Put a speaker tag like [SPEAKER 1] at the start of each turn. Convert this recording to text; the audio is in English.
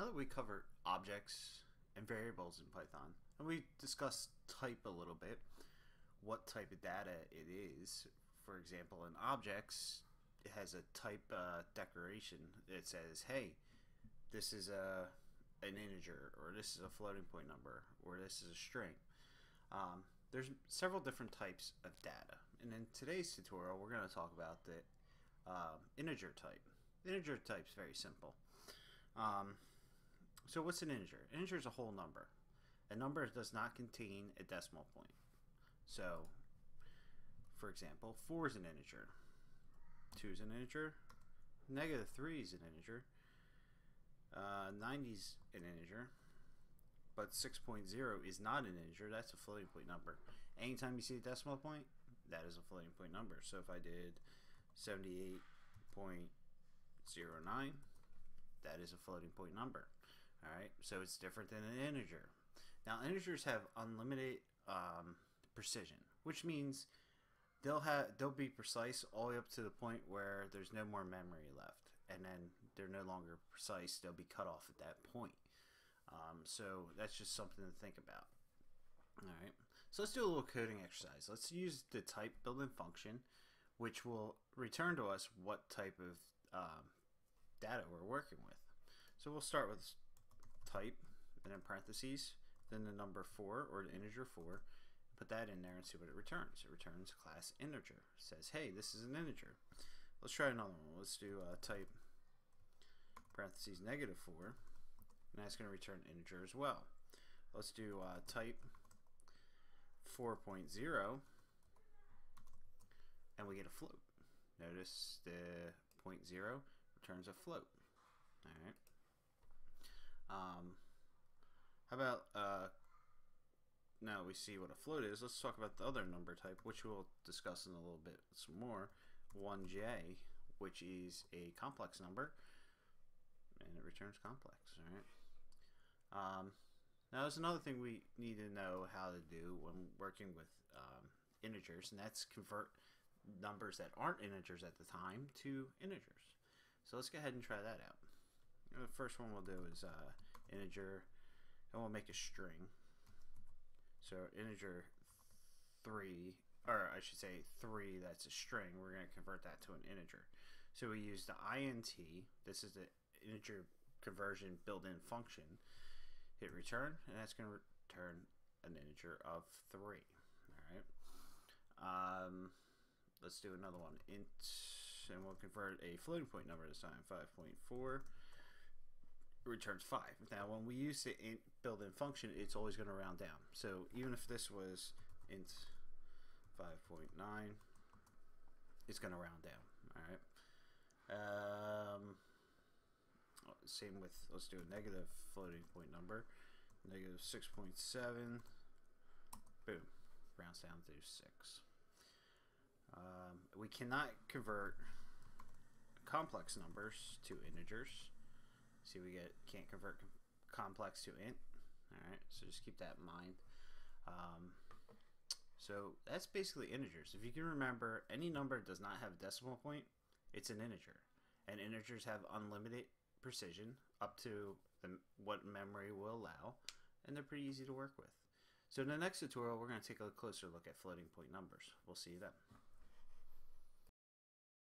[SPEAKER 1] now that we covered objects and variables in Python, and we discussed type a little bit, what type of data it is. For example, in objects, it has a type uh. It says, "Hey, this is a an integer, or this is a floating point number, or this is a string." Um, there's several different types of data, and in today's tutorial, we're going to talk about the um, integer type. Integer type is very simple. Um, so what's an integer? An integer is a whole number. A number does not contain a decimal point. So, for example, 4 is an integer. 2 is an integer. Negative 3 is an integer. Uh, 90 is an integer. But 6.0 is not an integer. That's a floating point number. Anytime you see a decimal point, that is a floating point number. So if I did 78.09, that is a floating point number. All right, so it's different than an integer. Now, integers have unlimited um, precision, which means they'll have they'll be precise all the way up to the point where there's no more memory left, and then they're no longer precise. They'll be cut off at that point. Um, so that's just something to think about. All right, so let's do a little coding exercise. Let's use the type built-in function, which will return to us what type of um, data we're working with. So we'll start with type, and in parentheses, then the number 4 or the integer 4, put that in there and see what it returns. It returns class integer. It says, hey, this is an integer. Let's try another one. Let's do uh, type parentheses negative 4, and that's going to return integer as well. Let's do uh, type 4.0, and we get a float. Notice the point 0 returns a float. All right. Um, how about uh, now we see what a float is. Let's talk about the other number type, which we'll discuss in a little bit some more. 1j, which is a complex number, and it returns complex. All right. Um, now, there's another thing we need to know how to do when working with um, integers, and that's convert numbers that aren't integers at the time to integers. So let's go ahead and try that out. The first one we'll do is uh, integer, and we'll make a string. So integer 3, or I should say 3, that's a string. We're going to convert that to an integer. So we use the int, this is the integer conversion built-in function, hit return, and that's going to return an integer of 3. Alright. Um, let's do another one. Int, and we'll convert a floating point number this time, 5.4 returns 5. Now, when we use the int built-in function, it's always going to round down. So even if this was int 5.9, it's going to round down. All right. Um, same with, let's do a negative floating point number. Negative 6.7. Boom. Rounds down to 6. Um, we cannot convert complex numbers to integers. See, we get can't convert com complex to int. All right, so just keep that in mind. Um, so that's basically integers. If you can remember, any number does not have a decimal point, it's an integer. And integers have unlimited precision up to the, what memory will allow, and they're pretty easy to work with. So in the next tutorial, we're going to take a closer look at floating point numbers. We'll see you then.